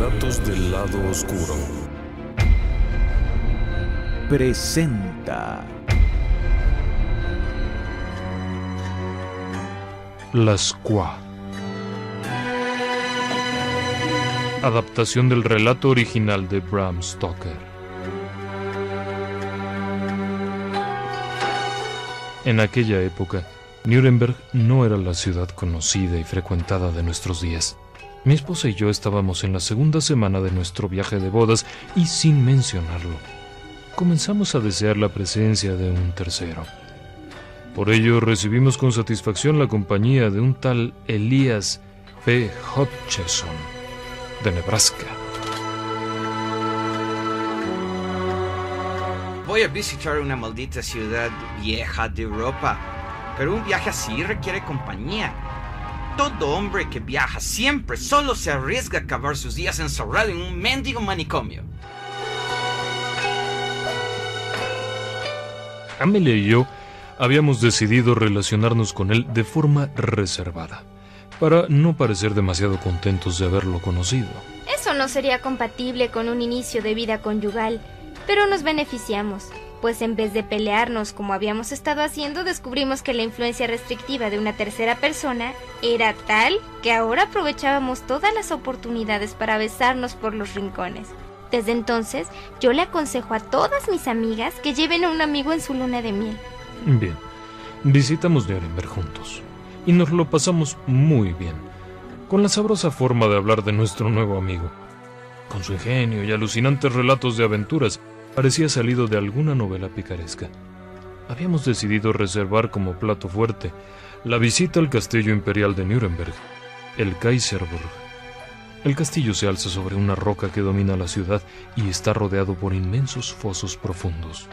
Relatos del lado oscuro. Presenta. Las Qua. Adaptación del relato original de Bram Stoker. En aquella época, Nuremberg no era la ciudad conocida y frecuentada de nuestros días. Mi esposa y yo estábamos en la segunda semana de nuestro viaje de bodas y sin mencionarlo, comenzamos a desear la presencia de un tercero. Por ello recibimos con satisfacción la compañía de un tal Elías P. Hutcheson, de Nebraska. Voy a visitar una maldita ciudad vieja de Europa, pero un viaje así requiere compañía. Todo hombre que viaja siempre solo se arriesga a acabar sus días encerrado en un mendigo manicomio. Amelia y yo habíamos decidido relacionarnos con él de forma reservada, para no parecer demasiado contentos de haberlo conocido. Eso no sería compatible con un inicio de vida conyugal, pero nos beneficiamos, pues en vez de pelearnos como habíamos estado haciendo, descubrimos que la influencia restrictiva de una tercera persona era tal que ahora aprovechábamos todas las oportunidades para besarnos por los rincones. Desde entonces, yo le aconsejo a todas mis amigas que lleven a un amigo en su luna de miel. Bien, visitamos Nuremberg juntos y nos lo pasamos muy bien, con la sabrosa forma de hablar de nuestro nuevo amigo. Con su ingenio y alucinantes relatos de aventuras, parecía salido de alguna novela picaresca. Habíamos decidido reservar como plato fuerte la visita al castillo imperial de Nuremberg, el Kaiserburg. El castillo se alza sobre una roca que domina la ciudad y está rodeado por inmensos fosos profundos,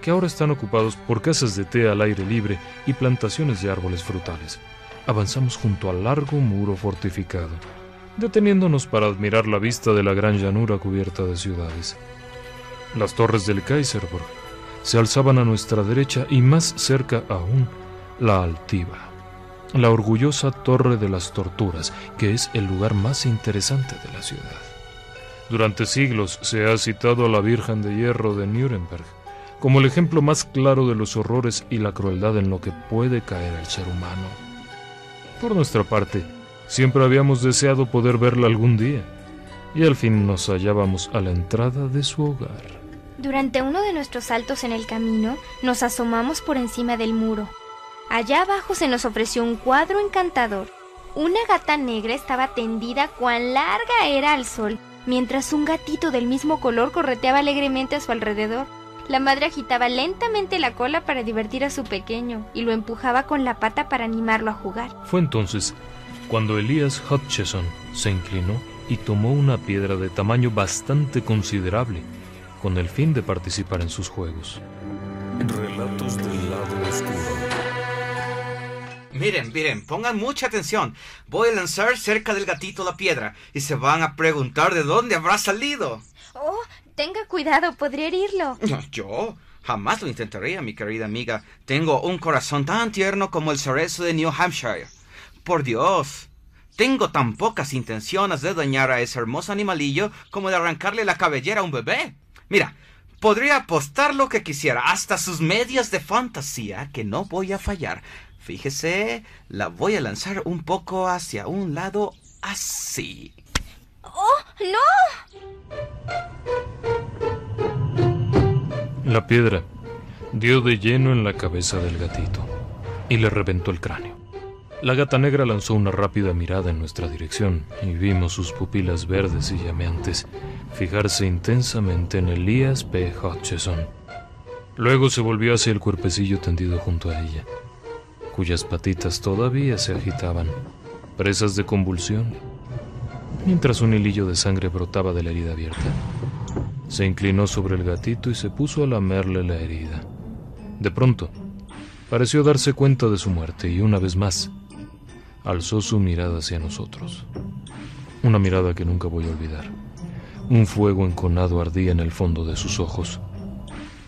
que ahora están ocupados por casas de té al aire libre y plantaciones de árboles frutales. Avanzamos junto al largo muro fortificado, deteniéndonos para admirar la vista de la gran llanura cubierta de ciudades. Las torres del Kaiserburg se alzaban a nuestra derecha y más cerca aún la altiva, la orgullosa Torre de las Torturas, que es el lugar más interesante de la ciudad. Durante siglos se ha citado a la Virgen de Hierro de Nuremberg como el ejemplo más claro de los horrores y la crueldad en lo que puede caer el ser humano. Por nuestra parte, siempre habíamos deseado poder verla algún día, y al fin nos hallábamos a la entrada de su hogar. Durante uno de nuestros saltos en el camino, nos asomamos por encima del muro. Allá abajo se nos ofreció un cuadro encantador. Una gata negra estaba tendida cuán larga era al sol, mientras un gatito del mismo color correteaba alegremente a su alrededor. La madre agitaba lentamente la cola para divertir a su pequeño y lo empujaba con la pata para animarlo a jugar. Fue entonces cuando Elías Hutcheson se inclinó y tomó una piedra de tamaño bastante considerable con el fin de participar en sus juegos. Relatos del lado oscuro. Miren, miren, pongan mucha atención. Voy a lanzar cerca del gatito la piedra y se van a preguntar de dónde habrá salido. Oh, tenga cuidado, podría herirlo. Yo jamás lo intentaría, mi querida amiga. Tengo un corazón tan tierno como el cerezo de New Hampshire. Por Dios, tengo tan pocas intenciones de dañar a ese hermoso animalillo como de arrancarle la cabellera a un bebé. Mira, podría apostar lo que quisiera, hasta sus medias de fantasía, que no voy a fallar. Fíjese, la voy a lanzar un poco hacia un lado así. ¡Oh, no! La piedra dio de lleno en la cabeza del gatito y le reventó el cráneo. La gata negra lanzó una rápida mirada en nuestra dirección y vimos sus pupilas verdes y llameantes fijarse intensamente en Elías P. Hutcheson. Luego se volvió hacia el cuerpecillo tendido junto a ella, cuyas patitas todavía se agitaban, presas de convulsión, mientras un hilillo de sangre brotaba de la herida abierta. Se inclinó sobre el gatito y se puso a lamerle la herida. De pronto, pareció darse cuenta de su muerte y una vez más, alzó su mirada hacia nosotros. Una mirada que nunca voy a olvidar. Un fuego enconado ardía en el fondo de sus ojos.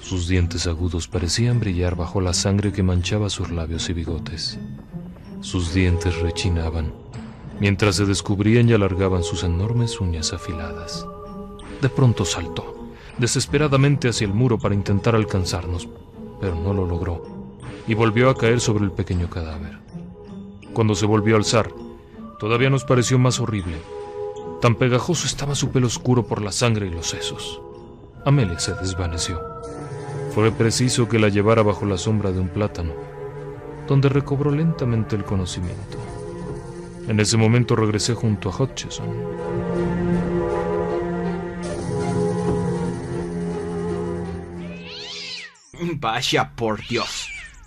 Sus dientes agudos parecían brillar bajo la sangre que manchaba sus labios y bigotes. Sus dientes rechinaban mientras se descubrían y alargaban sus enormes uñas afiladas. De pronto saltó, desesperadamente hacia el muro para intentar alcanzarnos, pero no lo logró, y volvió a caer sobre el pequeño cadáver. Cuando se volvió a alzar, todavía nos pareció más horrible. Tan pegajoso estaba su pelo oscuro por la sangre y los sesos. Amelia se desvaneció. Fue preciso que la llevara bajo la sombra de un plátano, donde recobró lentamente el conocimiento. En ese momento regresé junto a Hutchison. Vaya por Dios.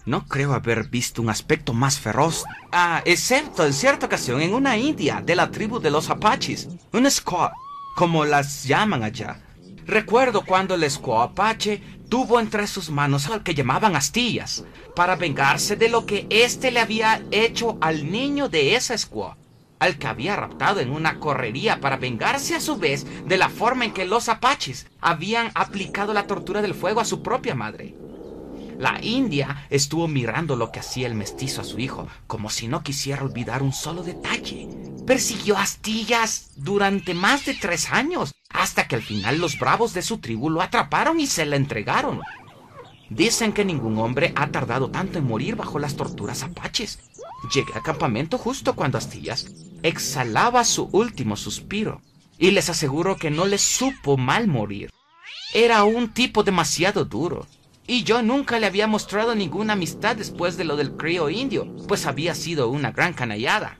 No creo haber visto un aspecto más feroz. Ah, excepto en cierta ocasión en una india de la tribu de los apaches. Un squaw, como las llaman allá. Recuerdo cuando el squaw apache tuvo entre sus manos al que llamaban astillas, para vengarse de lo que éste le había hecho al niño de esa squaw, al que había raptado en una correría para vengarse a su vez de la forma en que los apaches habían aplicado la tortura del fuego a su propia madre. La india estuvo mirando lo que hacía el mestizo a su hijo, como si no quisiera olvidar un solo detalle. Persiguió a Astillas durante más de tres años, hasta que al final los bravos de su tribu lo atraparon y se la entregaron. Dicen que ningún hombre ha tardado tanto en morir bajo las torturas apaches. Llegué al campamento justo cuando Astillas exhalaba su último suspiro, y les aseguro que no les supo mal morir. Era un tipo demasiado duro, y yo nunca le había mostrado ninguna amistad después de lo del crío indio, pues había sido una gran canallada.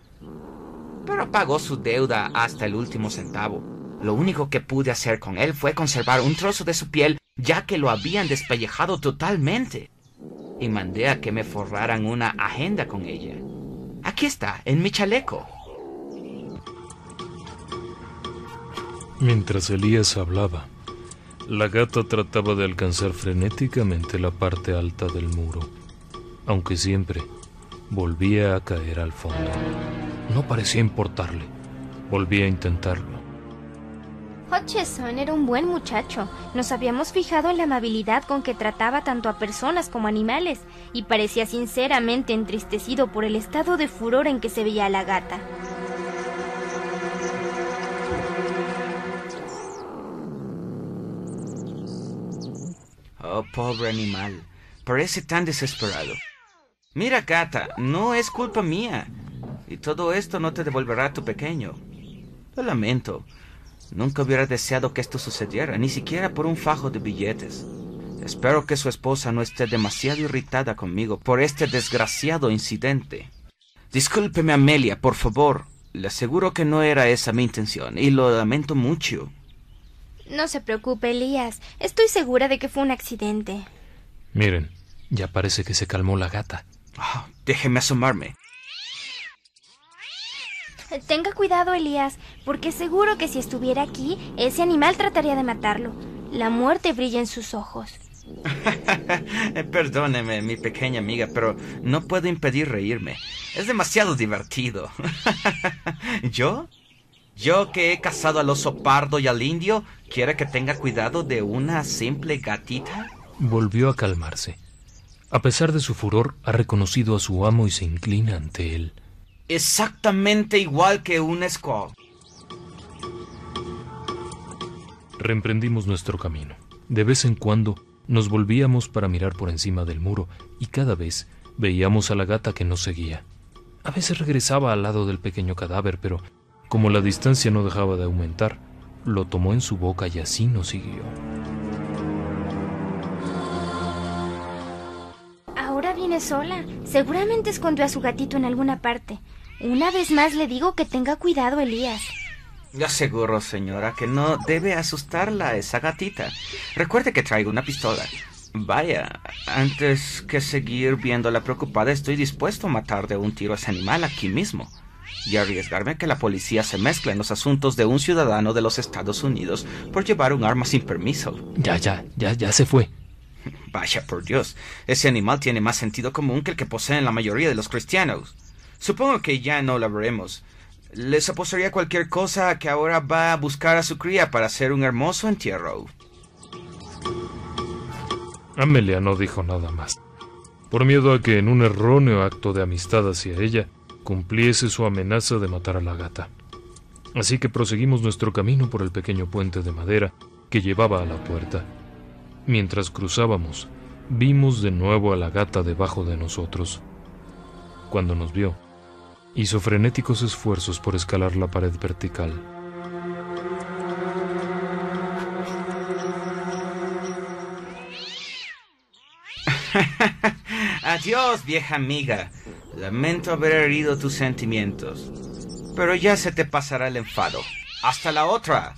Pero pagó su deuda hasta el último centavo. Lo único que pude hacer con él fue conservar un trozo de su piel, ya que lo habían despellejado totalmente. Y mandé a que me forraran una agenda con ella. Aquí está, en mi chaleco. Mientras Elías hablaba, la gata trataba de alcanzar frenéticamente la parte alta del muro, aunque siempre volvía a caer al fondo. No parecía importarle. Volvía a intentarlo. Hutchison era un buen muchacho. Nos habíamos fijado en la amabilidad con que trataba tanto a personas como animales, y parecía sinceramente entristecido por el estado de furor en que se veía la gata. Oh, pobre animal. Parece tan desesperado. Mira, gata, no es culpa mía. Y todo esto no te devolverá a tu pequeño. Lo lamento. Nunca hubiera deseado que esto sucediera, ni siquiera por un fajo de billetes. Espero que su esposa no esté demasiado irritada conmigo por este desgraciado incidente. Discúlpeme, Amelia, por favor. Le aseguro que no era esa mi intención, y lo lamento mucho. No se preocupe, Elías. Estoy segura de que fue un accidente. Miren, ya parece que se calmó la gata. Oh, déjeme asomarme. Tenga cuidado, Elías, porque seguro que si estuviera aquí, ese animal trataría de matarlo. La muerte brilla en sus ojos. Perdóneme, mi pequeña amiga, pero no puedo impedir reírme. Es demasiado divertido. ¿Yo? Yo que he cazado al oso pardo y al indio, ¿quiere que tenga cuidado de una simple gatita? Volvió a calmarse. A pesar de su furor, ha reconocido a su amo y se inclina ante él. Exactamente igual que un squaw. Reemprendimos nuestro camino. De vez en cuando nos volvíamos para mirar por encima del muro y cada vez veíamos a la gata que nos seguía. A veces regresaba al lado del pequeño cadáver, pero como la distancia no dejaba de aumentar, lo tomó en su boca y así nos siguió. Ahora viene sola. Seguramente escondió a su gatito en alguna parte. Una vez más le digo que tenga cuidado, Elías. Le aseguro, señora, que no debe asustarla esa gatita. Recuerde que traigo una pistola. Vaya, antes que seguir viéndola preocupada, estoy dispuesto a matar de un tiro a ese animal aquí mismo y arriesgarme a que la policía se mezcle en los asuntos de un ciudadano de los Estados Unidos por llevar un arma sin permiso. Ya, ya, ya, ya se fue. Vaya por Dios, ese animal tiene más sentido común que el que poseen la mayoría de los cristianos. Supongo que ya no lo veremos. Les apostaría cualquier cosa que ahora va a buscar a su cría para hacer un hermoso entierro. Amelia no dijo nada más. Por miedo a que en un erróneo acto de amistad hacia ella cumpliese su amenaza de matar a la gata. Así que proseguimos nuestro camino por el pequeño puente de madera que llevaba a la puerta. Mientras cruzábamos, vimos de nuevo a la gata debajo de nosotros. Cuando nos vio, hizo frenéticos esfuerzos por escalar la pared vertical. Adiós, vieja amiga. Lamento haber herido tus sentimientos. Pero ya se te pasará el enfado. Hasta la otra.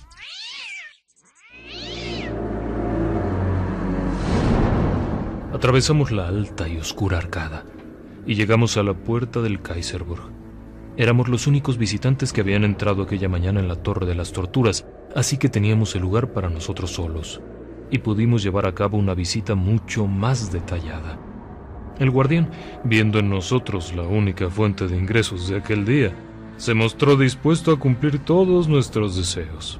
Atravesamos la alta y oscura arcada y llegamos a la puerta del Kaiserburg. Éramos los únicos visitantes que habían entrado aquella mañana en la Torre de las Torturas, así que teníamos el lugar para nosotros solos y pudimos llevar a cabo una visita mucho más detallada. El guardián, viendo en nosotros la única fuente de ingresos de aquel día, se mostró dispuesto a cumplir todos nuestros deseos.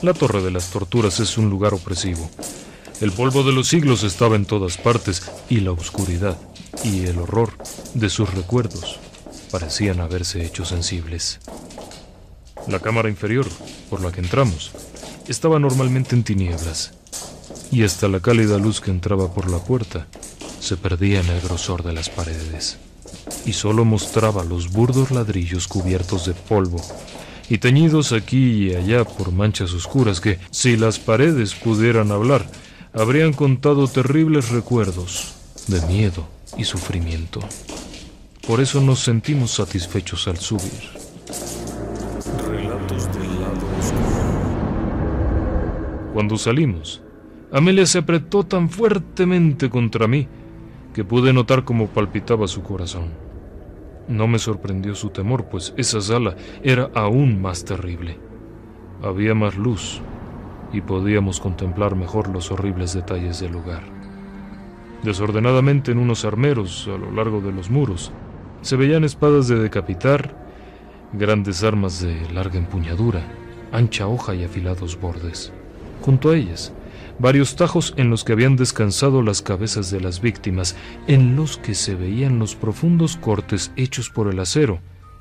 La Torre de las Torturas es un lugar opresivo. El polvo de los siglos estaba en todas partes y la oscuridad y el horror de sus recuerdos parecían haberse hecho sensibles. La cámara inferior, por la que entramos, estaba normalmente en tinieblas, y hasta la cálida luz que entraba por la puerta se perdía en el grosor de las paredes, y solo mostraba los burdos ladrillos cubiertos de polvo y teñidos aquí y allá por manchas oscuras que, si las paredes pudieran hablar, habrían contado terribles recuerdos de miedo y sufrimiento. Por eso nos sentimos satisfechos al subir. Cuando salimos, Amelia se apretó tan fuertemente contra mí que pude notar cómo palpitaba su corazón. No me sorprendió su temor, pues esa sala era aún más terrible. Había más luz y podíamos contemplar mejor los horribles detalles del lugar. Desordenadamente en unos armeros a lo largo de los muros se veían espadas de decapitar, grandes armas de larga empuñadura, ancha hoja y afilados bordes. Junto a ellas, varios tajos en los que habían descansado las cabezas de las víctimas, en los que se veían los profundos cortes hechos por el acero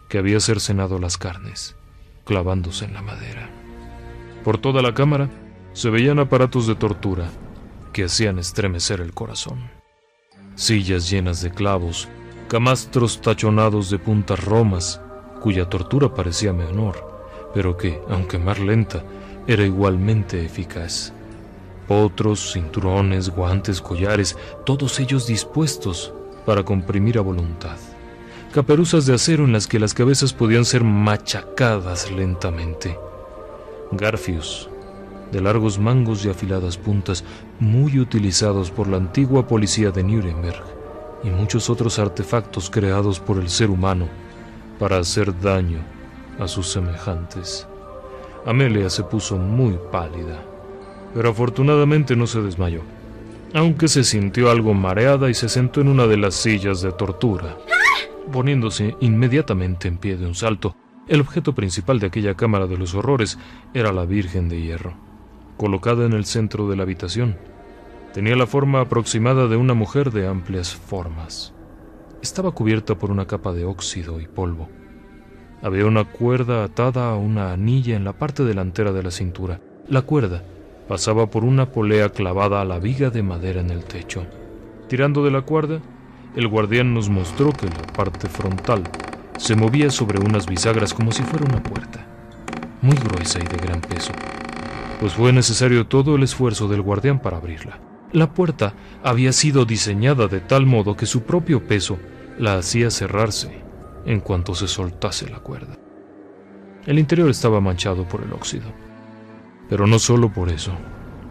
que había cercenado las carnes, clavándose en la madera. Por toda la cámara se veían aparatos de tortura que hacían estremecer el corazón. Sillas llenas de clavos, camastros tachonados de puntas romas, cuya tortura parecía menor, pero que, aunque más lenta, era igualmente eficaz potros, cinturones, guantes, collares, todos ellos dispuestos para comprimir a voluntad. Caperuzas de acero en las que las cabezas podían ser machacadas lentamente. Garfios, de largos mangos y afiladas puntas, muy utilizados por la antigua policía de Nuremberg, y muchos otros artefactos creados por el ser humano para hacer daño a sus semejantes. Amelia se puso muy pálida pero afortunadamente no se desmayó, aunque se sintió algo mareada y se sentó en una de las sillas de tortura. Poniéndose inmediatamente en pie de un salto, el objeto principal de aquella cámara de los horrores era la Virgen de Hierro, colocada en el centro de la habitación. Tenía la forma aproximada de una mujer de amplias formas. Estaba cubierta por una capa de óxido y polvo. Había una cuerda atada a una anilla en la parte delantera de la cintura. La cuerda pasaba por una polea clavada a la viga de madera en el techo. Tirando de la cuerda, el guardián nos mostró que la parte frontal se movía sobre unas bisagras como si fuera una puerta, muy gruesa y de gran peso, pues fue necesario todo el esfuerzo del guardián para abrirla. La puerta había sido diseñada de tal modo que su propio peso la hacía cerrarse en cuanto se soltase la cuerda. El interior estaba manchado por el óxido. Pero no solo por eso,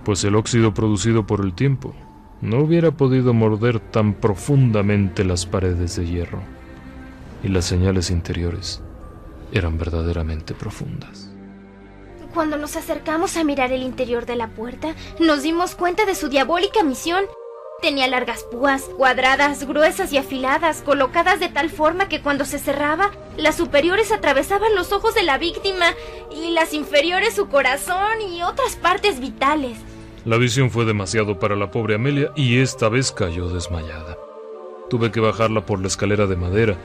pues el óxido producido por el tiempo no hubiera podido morder tan profundamente las paredes de hierro, y las señales interiores eran verdaderamente profundas. Cuando nos acercamos a mirar el interior de la puerta, nos dimos cuenta de su diabólica misión. Tenía largas púas, cuadradas, gruesas y afiladas, colocadas de tal forma que cuando se cerraba, las superiores atravesaban los ojos de la víctima y las inferiores su corazón y otras partes vitales. La visión fue demasiado para la pobre Amelia y esta vez cayó desmayada. Tuve que bajarla por la escalera de madera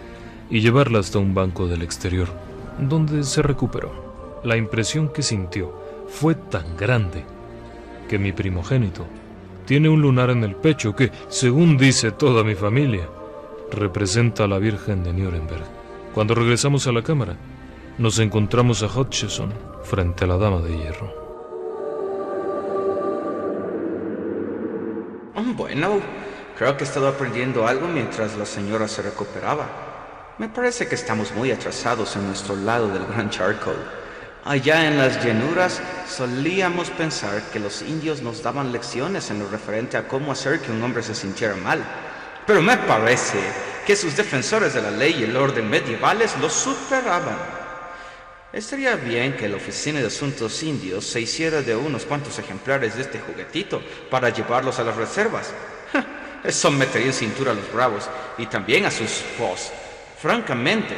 y llevarla hasta un banco del exterior, donde se recuperó. La impresión que sintió fue tan grande que mi primogénito tiene un lunar en el pecho que, según dice toda mi familia, representa a la Virgen de Nuremberg. Cuando regresamos a la cámara, nos encontramos a Hutchison frente a la Dama de Hierro. Bueno, creo que he estado aprendiendo algo mientras la señora se recuperaba. Me parece que estamos muy atrasados en nuestro lado del Gran Charco. Allá en las llanuras solíamos pensar que los indios nos daban lecciones en lo referente a cómo hacer que un hombre se sintiera mal. Pero me parece que sus defensores de la ley y el orden medievales lo superaban. Estaría bien que la Oficina de Asuntos Indios se hiciera de unos cuantos ejemplares de este juguetito para llevarlos a las reservas. Eso metería en cintura a los bravos y también a sus pos. Francamente,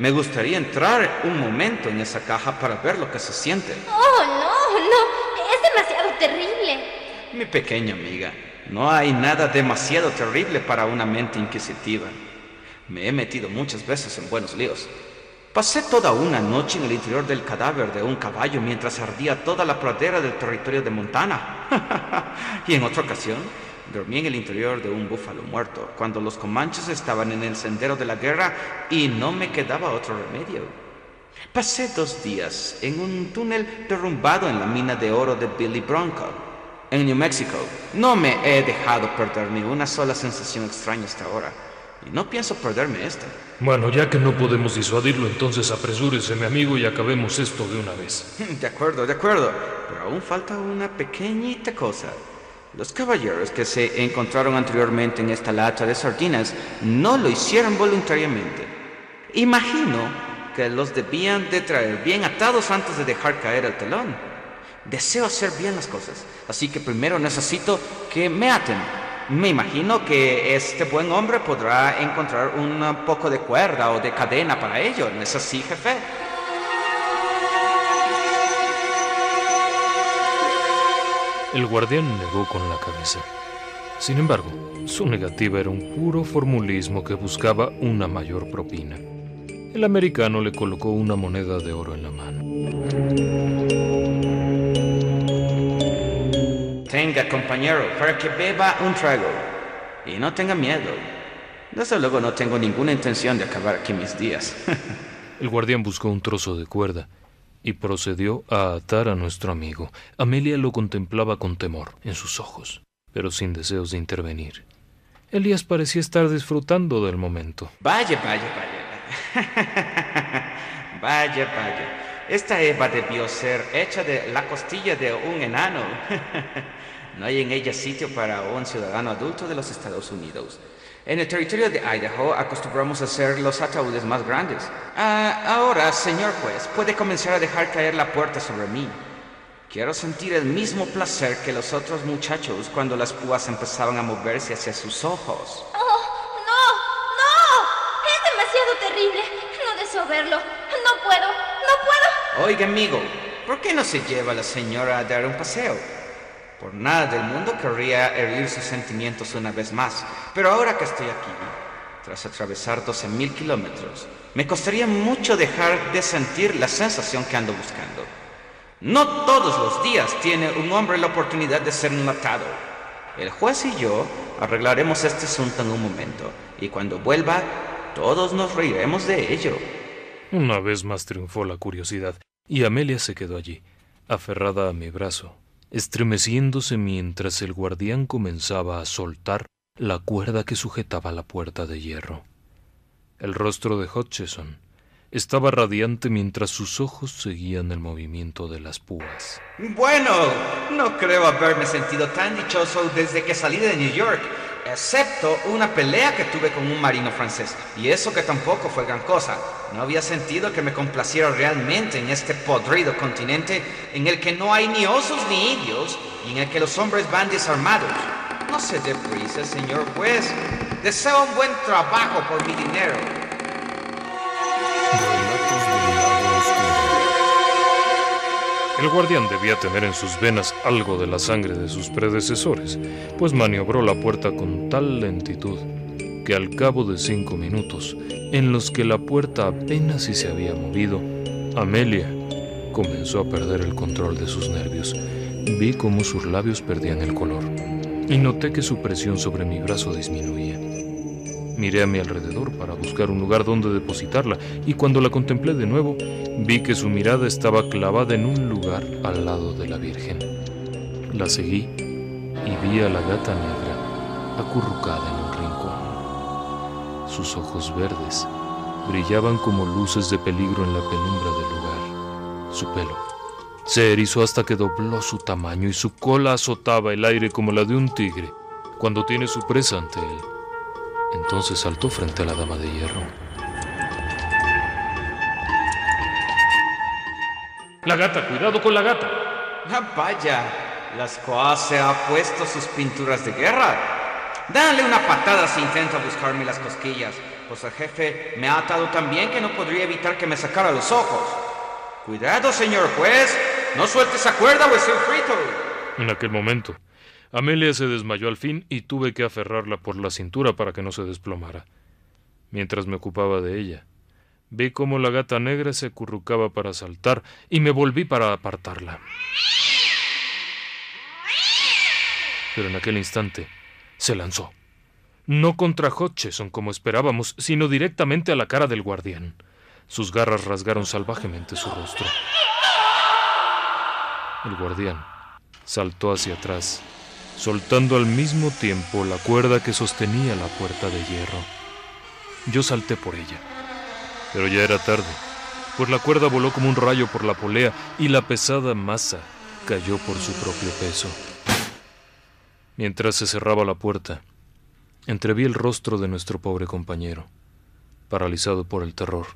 me gustaría entrar un momento en esa caja para ver lo que se siente. Oh, no, no, es demasiado terrible. Mi pequeña amiga, no hay nada demasiado terrible para una mente inquisitiva. Me he metido muchas veces en buenos líos. Pasé toda una noche en el interior del cadáver de un caballo mientras ardía toda la pradera del territorio de Montana. y en otra ocasión, dormí en el interior de un búfalo muerto, cuando los comanches estaban en el sendero de la guerra y no me quedaba otro remedio. Pasé dos días en un túnel derrumbado en la mina de oro de Billy Bronco, en New Mexico. No me he dejado perder ni una sola sensación extraña hasta ahora. Y no pienso perderme esta. Bueno, ya que no podemos disuadirlo, entonces apresúrese, mi amigo, y acabemos esto de una vez. De acuerdo, de acuerdo. Pero aún falta una pequeñita cosa. Los caballeros que se encontraron anteriormente en esta lata de sardinas no lo hicieron voluntariamente. Imagino que los debían de traer bien atados antes de dejar caer el telón. Deseo hacer bien las cosas, así que primero necesito que me aten me imagino que este buen hombre podrá encontrar un poco de cuerda o de cadena para ello, ¿no es así, jefe? El guardián negó con la cabeza. Sin embargo, su negativa era un puro formulismo que buscaba una mayor propina. El americano le colocó una moneda de oro en la mano. Tenga, compañero, para que beba un trago. Y no tenga miedo. Desde luego no tengo ninguna intención de acabar aquí mis días. El guardián buscó un trozo de cuerda y procedió a atar a nuestro amigo. Amelia lo contemplaba con temor en sus ojos, pero sin deseos de intervenir. Elías parecía estar disfrutando del momento. Vaya, vaya, vaya. vaya, vaya. Esta Eva debió ser hecha de la costilla de un enano. no hay en ella sitio para un ciudadano adulto de los Estados Unidos. En el territorio de Idaho acostumbramos a hacer los ataúdes más grandes. Ah, ahora, señor juez, puede comenzar a dejar caer la puerta sobre mí. Quiero sentir el mismo placer que los otros muchachos cuando las púas empezaban a moverse hacia sus ojos. ¡Oh, no! ¡No! Es demasiado terrible. No deseo verlo. No puedo. No puedo. Oiga, amigo, ¿por qué no se lleva a la señora a dar un paseo? Por nada del mundo querría herir sus sentimientos una vez más, pero ahora que estoy aquí, tras atravesar 12.000 kilómetros, me costaría mucho dejar de sentir la sensación que ando buscando. No todos los días tiene un hombre la oportunidad de ser enlatado. El juez y yo arreglaremos este asunto en un momento, y cuando vuelva, todos nos reiremos de ello. Una vez más triunfó la curiosidad, y Amelia se quedó allí, aferrada a mi brazo, estremeciéndose mientras el guardián comenzaba a soltar la cuerda que sujetaba la puerta de hierro. El rostro de Hutcheson estaba radiante mientras sus ojos seguían el movimiento de las púas. Bueno, no creo haberme sentido tan dichoso desde que salí de New York excepto una pelea que tuve con un marino francés, y eso que tampoco fue gran cosa. No había sentido que me complaciera realmente en este podrido continente en el que no hay ni osos ni indios, y en el que los hombres van desarmados. No se dé prisa, señor juez. Deseo un buen trabajo por mi dinero. El guardián debía tener en sus venas algo de la sangre de sus predecesores, pues maniobró la puerta con tal lentitud que al cabo de cinco minutos, en los que la puerta apenas si se había movido, Amelia comenzó a perder el control de sus nervios. Vi cómo sus labios perdían el color y noté que su presión sobre mi brazo disminuía. Miré a mi alrededor para buscar un lugar donde depositarla y cuando la contemplé de nuevo, vi que su mirada estaba clavada en un lugar al lado de la Virgen. La seguí y vi a la gata negra acurrucada en un rincón. Sus ojos verdes brillaban como luces de peligro en la penumbra del lugar. Su pelo se erizó hasta que dobló su tamaño y su cola azotaba el aire como la de un tigre cuando tiene su presa ante él. Entonces saltó frente a la dama de hierro. La gata, cuidado con la gata. Ah, vaya, las Coas se ha puesto sus pinturas de guerra. Dale una patada si intenta buscarme las cosquillas, pues el jefe me ha atado tan bien que no podría evitar que me sacara los ojos. Cuidado, señor juez, no suelte esa cuerda o estoy frito. En aquel momento, Amelia se desmayó al fin y tuve que aferrarla por la cintura para que no se desplomara. Mientras me ocupaba de ella, vi cómo la gata negra se acurrucaba para saltar y me volví para apartarla. Pero en aquel instante se lanzó. No contra Hutcheson como esperábamos, sino directamente a la cara del guardián. Sus garras rasgaron salvajemente su rostro. El guardián saltó hacia atrás soltando al mismo tiempo la cuerda que sostenía la puerta de hierro. Yo salté por ella, pero ya era tarde, pues la cuerda voló como un rayo por la polea y la pesada masa cayó por su propio peso. Mientras se cerraba la puerta, entreví el rostro de nuestro pobre compañero, paralizado por el terror,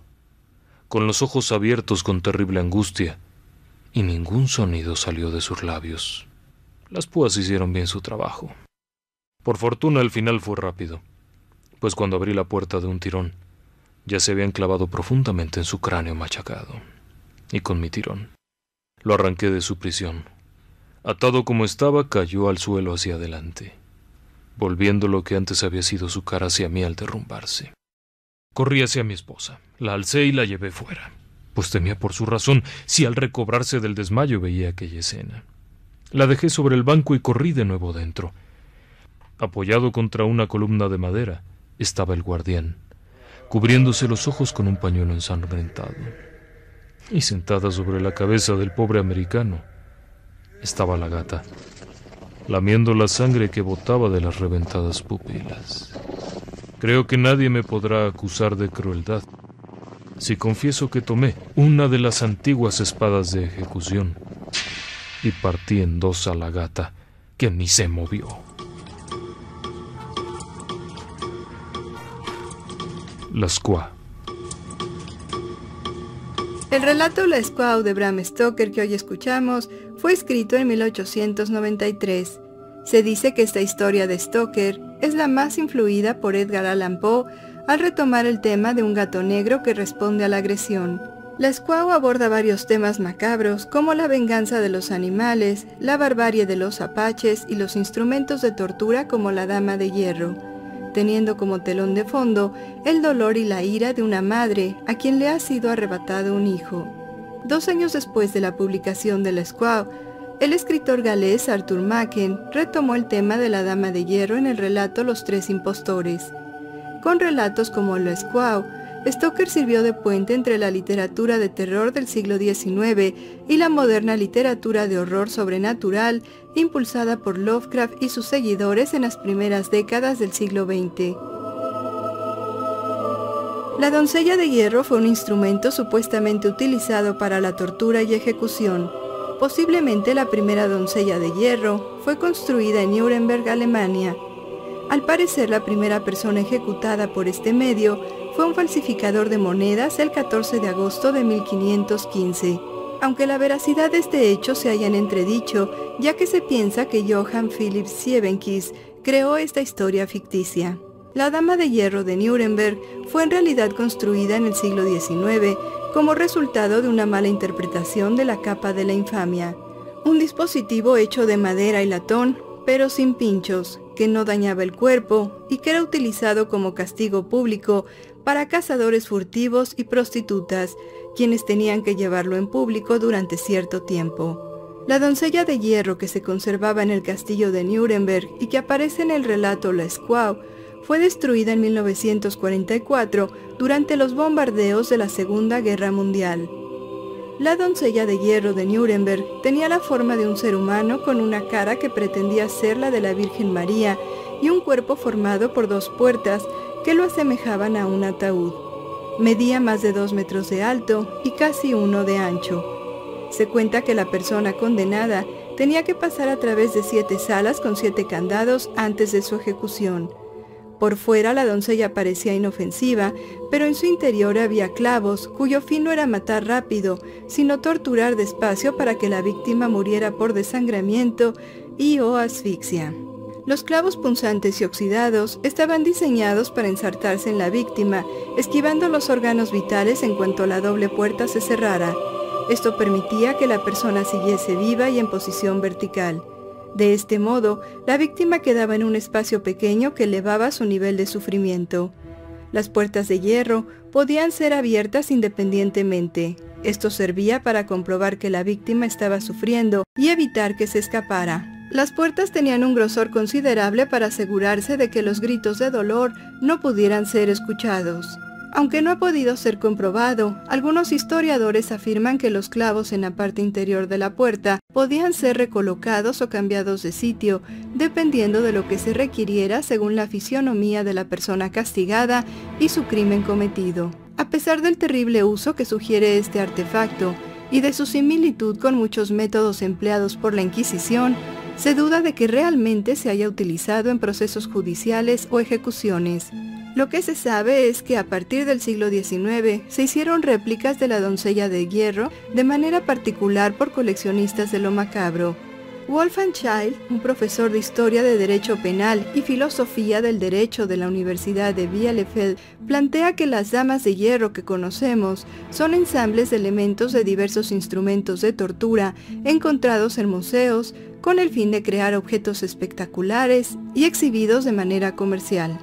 con los ojos abiertos con terrible angustia, y ningún sonido salió de sus labios. Las púas hicieron bien su trabajo. Por fortuna el final fue rápido, pues cuando abrí la puerta de un tirón, ya se habían clavado profundamente en su cráneo machacado. Y con mi tirón, lo arranqué de su prisión. Atado como estaba, cayó al suelo hacia adelante, volviendo lo que antes había sido su cara hacia mí al derrumbarse. Corrí hacia mi esposa, la alcé y la llevé fuera, pues temía por su razón si al recobrarse del desmayo veía aquella escena. La dejé sobre el banco y corrí de nuevo dentro. Apoyado contra una columna de madera estaba el guardián, cubriéndose los ojos con un pañuelo ensangrentado. Y sentada sobre la cabeza del pobre americano estaba la gata, lamiendo la sangre que botaba de las reventadas pupilas. Creo que nadie me podrá acusar de crueldad si confieso que tomé una de las antiguas espadas de ejecución y partí en dos a la gata, que ni se movió. La Squaw. El relato La Squaw de Bram Stoker que hoy escuchamos fue escrito en 1893. Se dice que esta historia de Stoker es la más influida por Edgar Allan Poe al retomar el tema de un gato negro que responde a la agresión. La Squaw aborda varios temas macabros como la venganza de los animales, la barbarie de los apaches y los instrumentos de tortura como la dama de hierro, teniendo como telón de fondo el dolor y la ira de una madre a quien le ha sido arrebatado un hijo. Dos años después de la publicación de la Squaw, el escritor galés Arthur Machen retomó el tema de la dama de hierro en el relato Los tres impostores. Con relatos como la Squaw, Stoker sirvió de puente entre la literatura de terror del siglo XIX y la moderna literatura de horror sobrenatural impulsada por Lovecraft y sus seguidores en las primeras décadas del siglo XX. La doncella de hierro fue un instrumento supuestamente utilizado para la tortura y ejecución. Posiblemente la primera doncella de hierro fue construida en Nuremberg, Alemania. Al parecer la primera persona ejecutada por este medio fue un falsificador de monedas el 14 de agosto de 1515, aunque la veracidad de este hecho se haya en entredicho, ya que se piensa que Johann Philipp Sievenkis creó esta historia ficticia. La Dama de Hierro de Nuremberg fue en realidad construida en el siglo XIX como resultado de una mala interpretación de la capa de la infamia. Un dispositivo hecho de madera y latón, pero sin pinchos, que no dañaba el cuerpo y que era utilizado como castigo público para cazadores furtivos y prostitutas, quienes tenían que llevarlo en público durante cierto tiempo. La doncella de hierro que se conservaba en el castillo de Nuremberg y que aparece en el relato La Squaw fue destruida en 1944 durante los bombardeos de la Segunda Guerra Mundial. La doncella de hierro de Nuremberg tenía la forma de un ser humano con una cara que pretendía ser la de la Virgen María y un cuerpo formado por dos puertas que lo asemejaban a un ataúd. Medía más de dos metros de alto y casi uno de ancho. Se cuenta que la persona condenada tenía que pasar a través de siete salas con siete candados antes de su ejecución. Por fuera la doncella parecía inofensiva, pero en su interior había clavos, cuyo fin no era matar rápido, sino torturar despacio para que la víctima muriera por desangramiento y o asfixia. Los clavos punzantes y oxidados estaban diseñados para ensartarse en la víctima, esquivando los órganos vitales en cuanto la doble puerta se cerrara. Esto permitía que la persona siguiese viva y en posición vertical. De este modo, la víctima quedaba en un espacio pequeño que elevaba su nivel de sufrimiento. Las puertas de hierro podían ser abiertas independientemente. Esto servía para comprobar que la víctima estaba sufriendo y evitar que se escapara. Las puertas tenían un grosor considerable para asegurarse de que los gritos de dolor no pudieran ser escuchados. Aunque no ha podido ser comprobado, algunos historiadores afirman que los clavos en la parte interior de la puerta podían ser recolocados o cambiados de sitio, dependiendo de lo que se requiriera según la fisionomía de la persona castigada y su crimen cometido. A pesar del terrible uso que sugiere este artefacto y de su similitud con muchos métodos empleados por la Inquisición, se duda de que realmente se haya utilizado en procesos judiciales o ejecuciones. Lo que se sabe es que a partir del siglo XIX se hicieron réplicas de la doncella de hierro de manera particular por coleccionistas de lo macabro. Wolfgang Child, un profesor de Historia de Derecho Penal y Filosofía del Derecho de la Universidad de Bielefeld, plantea que las damas de hierro que conocemos son ensambles de elementos de diversos instrumentos de tortura encontrados en museos con el fin de crear objetos espectaculares y exhibidos de manera comercial.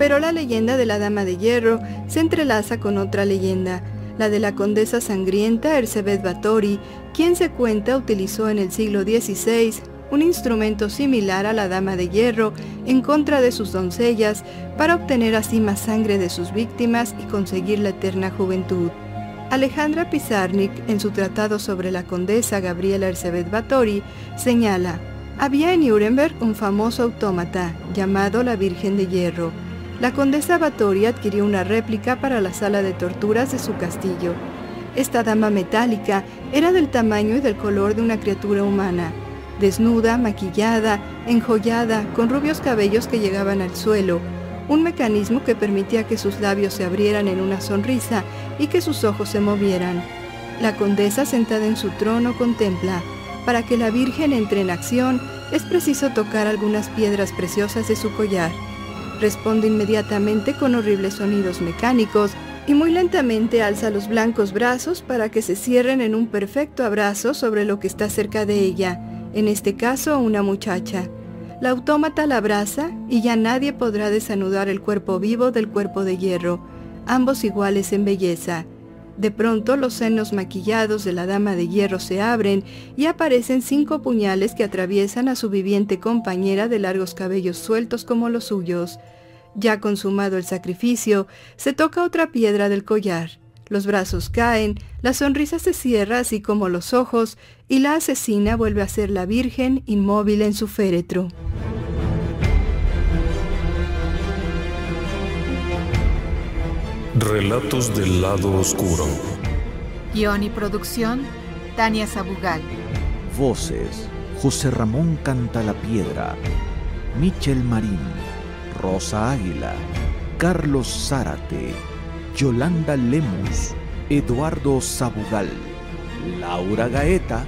Pero la leyenda de la Dama de Hierro se entrelaza con otra leyenda, la de la condesa sangrienta Erzsébet Báthory, quien se cuenta utilizó en el siglo XVI un instrumento similar a la Dama de Hierro en contra de sus doncellas para obtener así más sangre de sus víctimas y conseguir la eterna juventud. Alejandra Pizarnik, en su tratado sobre la condesa Gabriela Erzsébet Báthory, señala, había en Nuremberg un famoso autómata llamado la Virgen de Hierro, la condesa Batoria adquirió una réplica para la sala de torturas de su castillo. Esta dama metálica era del tamaño y del color de una criatura humana, desnuda, maquillada, enjollada, con rubios cabellos que llegaban al suelo, un mecanismo que permitía que sus labios se abrieran en una sonrisa y que sus ojos se movieran. La condesa sentada en su trono contempla, para que la Virgen entre en acción es preciso tocar algunas piedras preciosas de su collar. Responde inmediatamente con horribles sonidos mecánicos y muy lentamente alza los blancos brazos para que se cierren en un perfecto abrazo sobre lo que está cerca de ella, en este caso una muchacha. La autómata la abraza y ya nadie podrá desanudar el cuerpo vivo del cuerpo de hierro, ambos iguales en belleza. De pronto los senos maquillados de la dama de hierro se abren y aparecen cinco puñales que atraviesan a su viviente compañera de largos cabellos sueltos como los suyos. Ya consumado el sacrificio, se toca otra piedra del collar. Los brazos caen, la sonrisa se cierra así como los ojos y la asesina vuelve a ser la Virgen inmóvil en su féretro. Relatos del lado oscuro. Guión y producción, Tania Sabugal. Voces, José Ramón Canta la Piedra, Michel Marín, Rosa Águila, Carlos Zárate, Yolanda Lemus, Eduardo Sabugal, Laura Gaeta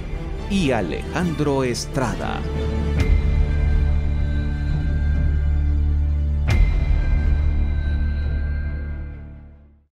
y Alejandro Estrada.